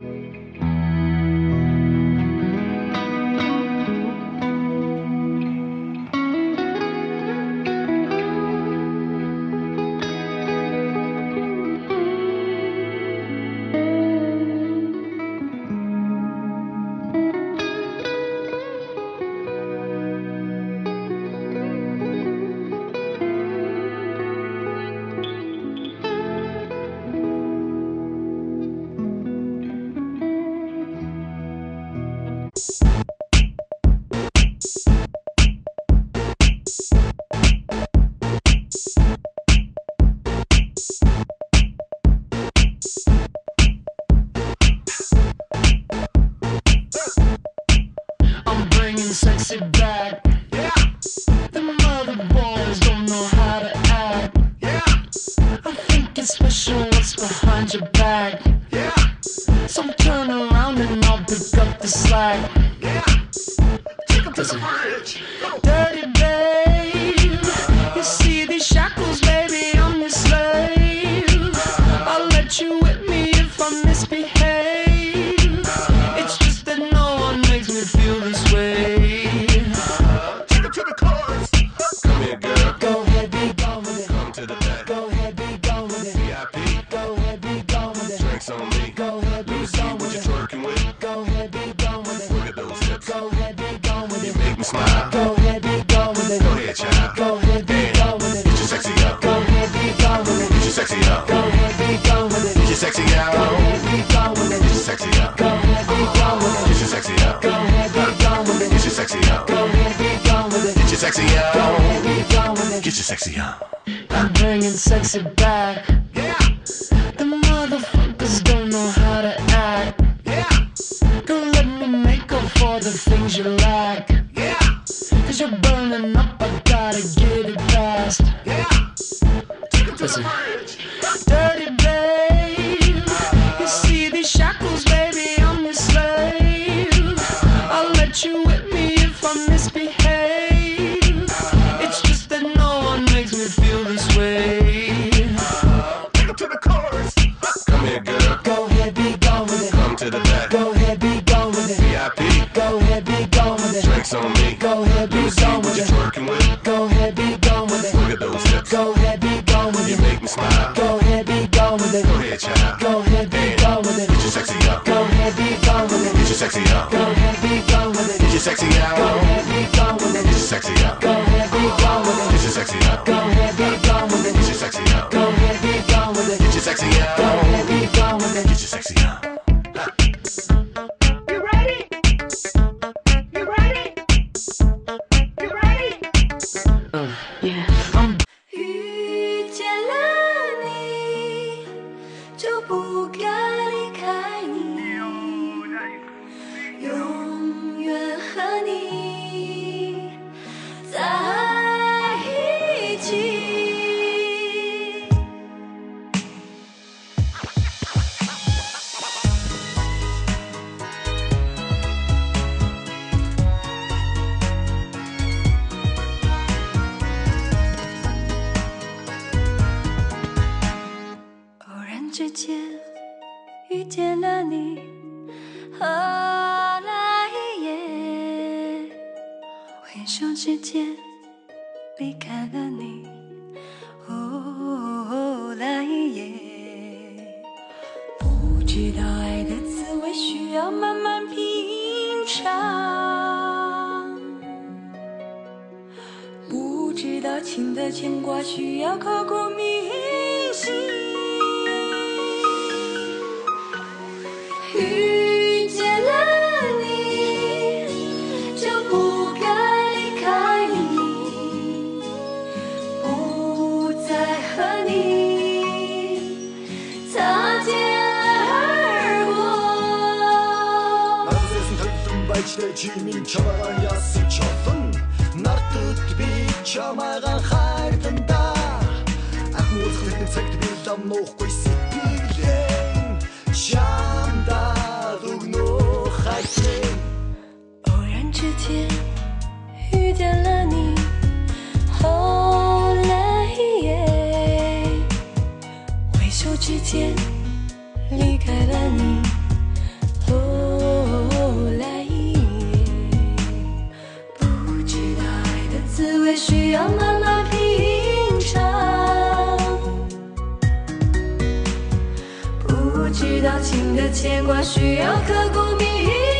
Música 起动。Sexy. Go ahead, be gone with it. Get your sexy out. Go ahead, be gone with Get your sexy up. Go ahead, be gone with Get your sexy up. Go ahead, be gone with Get your sexy up. Go ahead, be gone with it. Get your sexy Go up. ahead, be with it. Get your sexy up. I'm bringing sexy back. Yeah, The motherfuckers don't know how to act. yeah, Don't let me make up for the things you lack. yeah, Cause you're burning up, I gotta get it fast. yeah. Take him to the Listen. bridge. Sexy. Go be gone with Get it. your sexy Go out. ahead, be gone with Get your sexy. Go be gone with Get it. your sexy. Go be gone with Get it. your sexy. Go be gone with it. Get your sexy Go out. be gone 之间遇见了你，后来也挥手之间离开了你，后来也不知道爱的滋味需要慢慢品尝。不知道情的牵挂需要刻骨铭 төлөвлөн баяжтай чимийн чамаагаан яасан чолон Нартад би чамаагаан хайртанда Ах муулах тэр цагт би лам нуухгүй сэтгэлэн Чамда дүгнөө хайртэн 偶然之间遇见了 需要慢慢品尝不知道情的牵挂需要刻骨铭